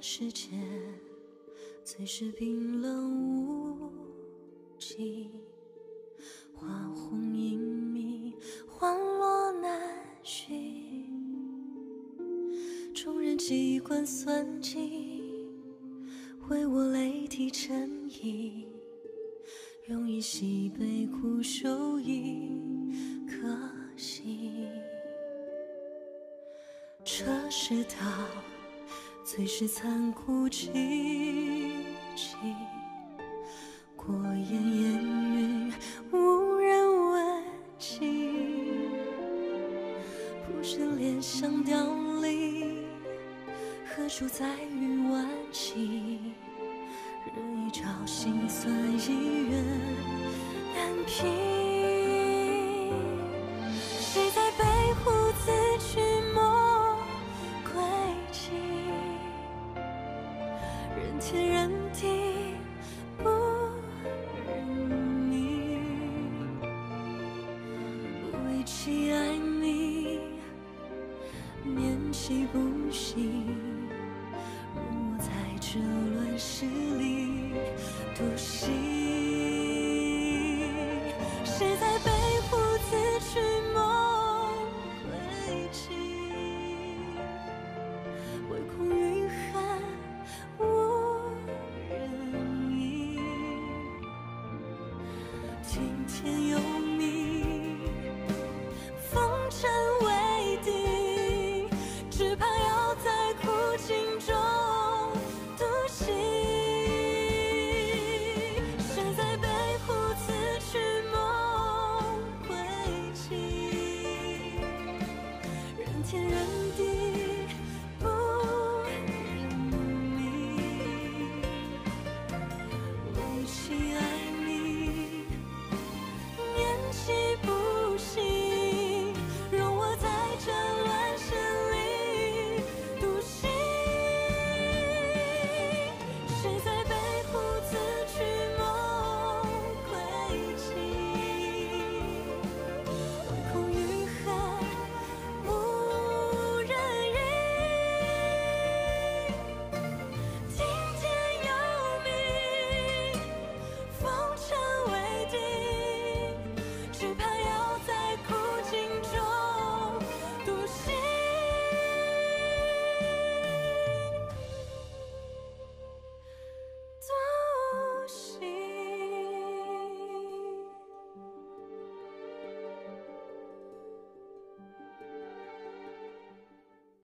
世间最是冰冷无情，花红影迷，花落难寻。众人机关算尽，唯我泪滴成影。用一洗杯苦守一颗心。这世道最是残酷凄凄，过眼烟云无人问津，不是怜香凋零，何处再遇晚晴？日一朝心酸，一月难平。天人地不认你，为妻爱你，念其不息，容我在这乱世里。天人。